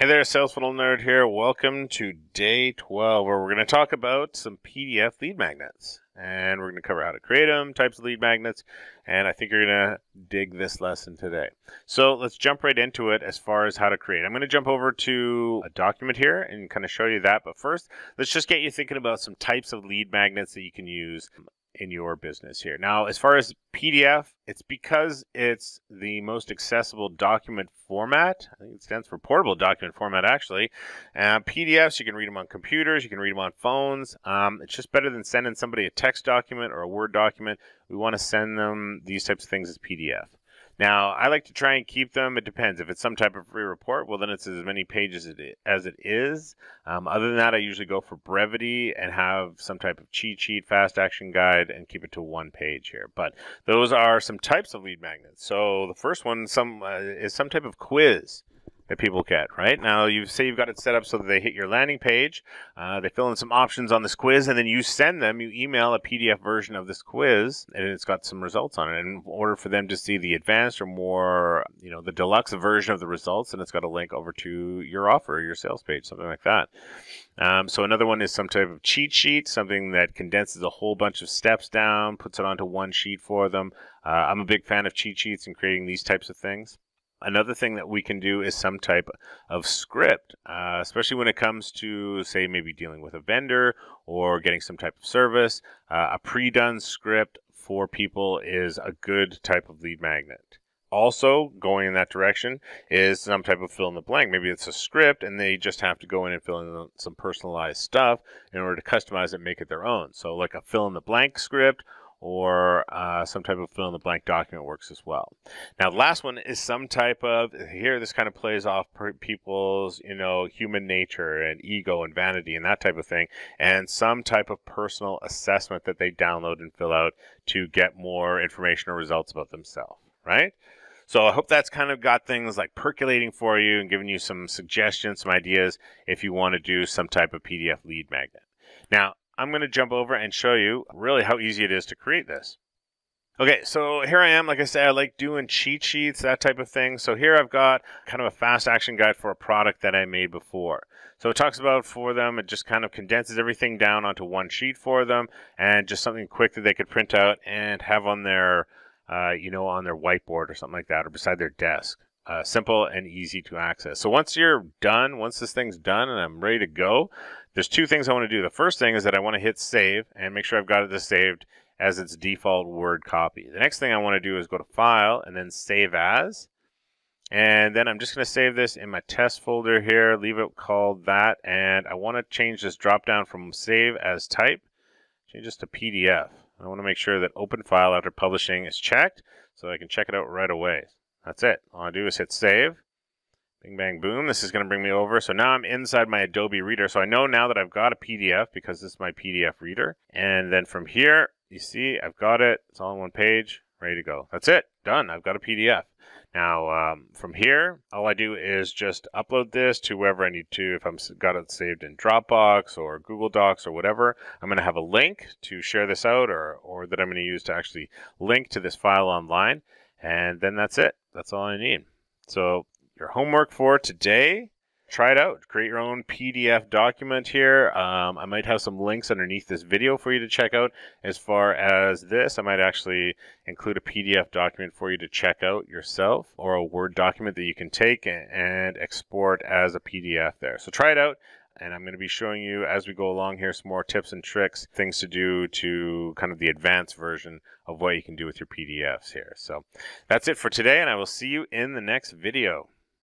Hey there, Sales Funnel Nerd here. Welcome to day 12, where we're going to talk about some PDF lead magnets. And we're going to cover how to create them, types of lead magnets, and I think you're going to dig this lesson today. So let's jump right into it as far as how to create. I'm going to jump over to a document here and kind of show you that. But first, let's just get you thinking about some types of lead magnets that you can use in your business here. Now, as far as PDF, it's because it's the most accessible document format. I think it stands for portable document format, actually. Uh, PDFs, you can read them on computers, you can read them on phones. Um, it's just better than sending somebody a text document or a Word document. We want to send them these types of things as PDF. Now, I like to try and keep them. It depends. If it's some type of free report, well, then it's as many pages as it is. Um, other than that, I usually go for brevity and have some type of cheat sheet, fast action guide, and keep it to one page here. But those are some types of lead magnets. So the first one some uh, is some type of quiz that people get, right? Now, you say you've got it set up so that they hit your landing page, uh, they fill in some options on this quiz, and then you send them, you email a PDF version of this quiz, and it's got some results on it. And in order for them to see the advanced or more, you know, the deluxe version of the results, and it's got a link over to your offer, your sales page, something like that. Um, so another one is some type of cheat sheet, something that condenses a whole bunch of steps down, puts it onto one sheet for them. Uh, I'm a big fan of cheat sheets and creating these types of things. Another thing that we can do is some type of script, uh, especially when it comes to, say, maybe dealing with a vendor or getting some type of service. Uh, a pre done script for people is a good type of lead magnet. Also, going in that direction is some type of fill in the blank. Maybe it's a script and they just have to go in and fill in some personalized stuff in order to customize it, make it their own. So, like a fill in the blank script or uh, some type of fill in the blank document works as well. Now, the last one is some type of here. This kind of plays off people's you know human nature and ego and vanity and that type of thing, and some type of personal assessment that they download and fill out to get more information or results about themselves. Right. So I hope that's kind of got things like percolating for you and giving you some suggestions, some ideas if you want to do some type of PDF lead magnet. Now, I'm going to jump over and show you really how easy it is to create this. Okay, so here I am. Like I said, I like doing cheat sheets, that type of thing. So here I've got kind of a fast action guide for a product that I made before. So it talks about for them, it just kind of condenses everything down onto one sheet for them and just something quick that they could print out and have on their, uh, you know, on their whiteboard or something like that or beside their desk. Uh, simple and easy to access. So once you're done, once this thing's done and I'm ready to go, there's two things I want to do. The first thing is that I want to hit save and make sure I've got it saved as its default Word copy. The next thing I want to do is go to File and then Save As. And then I'm just going to save this in my test folder here, leave it called that. And I want to change this drop down from Save as Type, change this to PDF. I want to make sure that Open File after publishing is checked so I can check it out right away. That's it. All I do is hit Save. Bing, bang, boom. This is going to bring me over. So now I'm inside my Adobe Reader. So I know now that I've got a PDF because this is my PDF reader. And then from here, you see, I've got it. It's all on one page, ready to go. That's it. Done. I've got a PDF. Now, um, from here, all I do is just upload this to wherever I need to. If I've got it saved in Dropbox or Google Docs or whatever, I'm going to have a link to share this out or, or that I'm going to use to actually link to this file online. And then that's it. That's all I need. So your homework for today. Try it out. Create your own PDF document here. Um, I might have some links underneath this video for you to check out. As far as this, I might actually include a PDF document for you to check out yourself or a Word document that you can take and export as a PDF there. So try it out and I'm going to be showing you as we go along here some more tips and tricks, things to do to kind of the advanced version of what you can do with your PDFs here. So that's it for today, and I will see you in the next video.